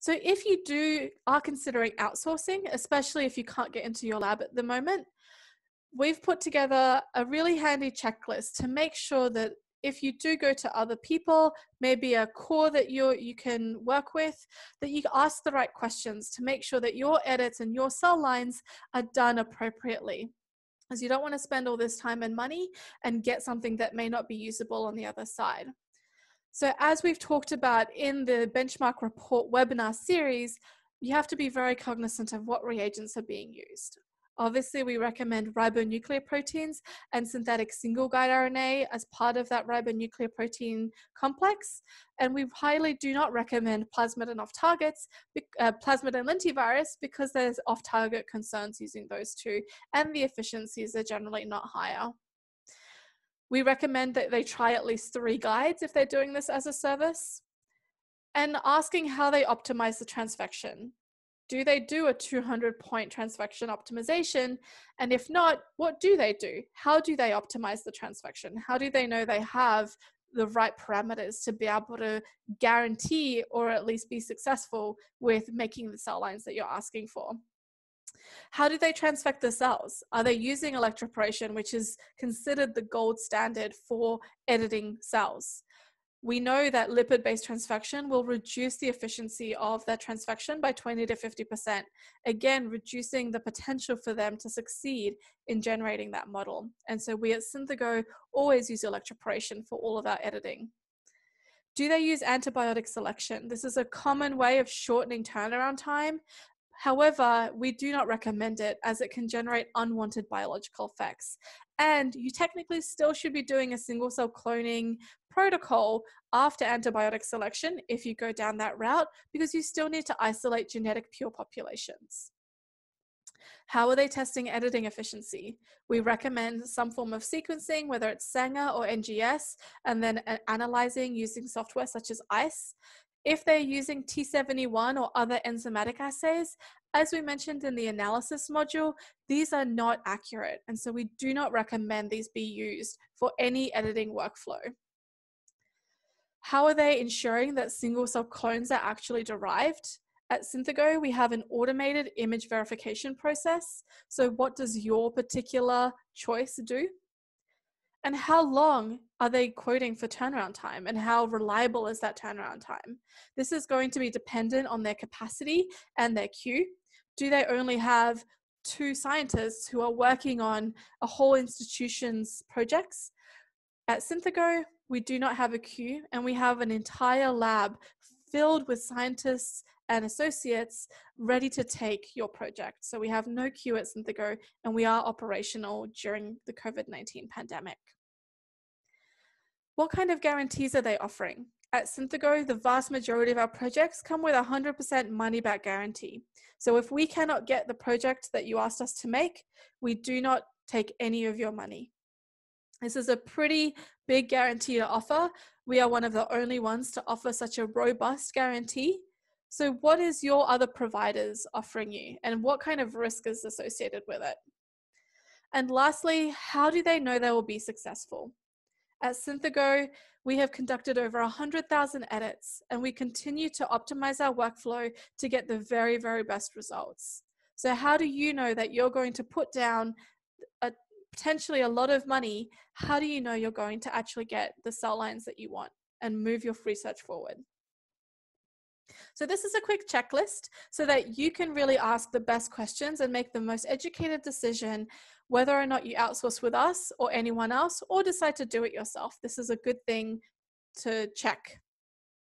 So if you do are considering outsourcing, especially if you can't get into your lab at the moment, we've put together a really handy checklist to make sure that if you do go to other people, maybe a core that you you can work with, that you ask the right questions to make sure that your edits and your cell lines are done appropriately. As you don't want to spend all this time and money and get something that may not be usable on the other side. So as we've talked about in the benchmark report webinar series, you have to be very cognizant of what reagents are being used. Obviously, we recommend ribonucleoproteins and synthetic single guide RNA as part of that ribonucleoprotein complex. And we highly do not recommend plasmid and off targets, uh, plasmid and lentivirus, because there's off target concerns using those two, and the efficiencies are generally not higher. We recommend that they try at least three guides if they're doing this as a service. And asking how they optimize the transfection do they do a 200 point transfection optimization? And if not, what do they do? How do they optimize the transfection? How do they know they have the right parameters to be able to guarantee or at least be successful with making the cell lines that you're asking for? How do they transfect the cells? Are they using electroporation, which is considered the gold standard for editing cells? we know that lipid based transfection will reduce the efficiency of their transfection by 20 to 50%, again, reducing the potential for them to succeed in generating that model. And so we at Synthago always use electroporation for all of our editing. Do they use antibiotic selection? This is a common way of shortening turnaround time. However, we do not recommend it as it can generate unwanted biological effects. And you technically still should be doing a single cell cloning protocol after antibiotic selection if you go down that route because you still need to isolate genetic pure populations. How are they testing editing efficiency? We recommend some form of sequencing, whether it's Sanger or NGS, and then uh, analyzing using software such as ICE. If they're using T71 or other enzymatic assays, as we mentioned in the analysis module, these are not accurate, and so we do not recommend these be used for any editing workflow. How are they ensuring that single cell clones are actually derived? At Synthago, we have an automated image verification process. So, what does your particular choice do? And how long are they quoting for turnaround time? And how reliable is that turnaround time? This is going to be dependent on their capacity and their queue. Do they only have two scientists who are working on a whole institution's projects? At Synthago, we do not have a queue and we have an entire lab filled with scientists and associates ready to take your project. So we have no queue at Synthago and we are operational during the COVID 19 pandemic. What kind of guarantees are they offering? At Synthago, the vast majority of our projects come with a 100% money back guarantee. So if we cannot get the project that you asked us to make, we do not take any of your money. This is a pretty big guarantee to offer. We are one of the only ones to offer such a robust guarantee. So, what is your other providers offering you, and what kind of risk is associated with it? And lastly, how do they know they will be successful? At Synthago, we have conducted over 100,000 edits, and we continue to optimize our workflow to get the very, very best results. So, how do you know that you're going to put down potentially a lot of money, how do you know you're going to actually get the cell lines that you want and move your research forward? So this is a quick checklist so that you can really ask the best questions and make the most educated decision whether or not you outsource with us or anyone else or decide to do it yourself. This is a good thing to check.